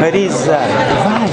Marisa, vai!